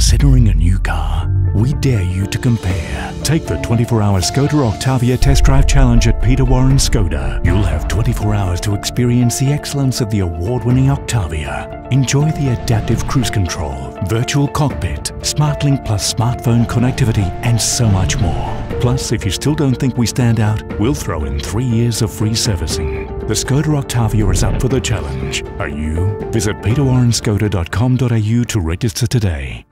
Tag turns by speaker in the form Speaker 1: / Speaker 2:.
Speaker 1: considering a new car, we dare you to compare. Take the 24-hour Skoda Octavia test drive challenge at Peter Warren Skoda. You'll have 24 hours to experience the excellence of the award-winning Octavia. Enjoy the adaptive cruise control, virtual cockpit, SmartLink plus smartphone connectivity, and so much more. Plus, if you still don't think we stand out, we'll throw in three years of free servicing. The Skoda Octavia is up for the challenge. Are you? Visit peterwarrenskoda.com.au to register today.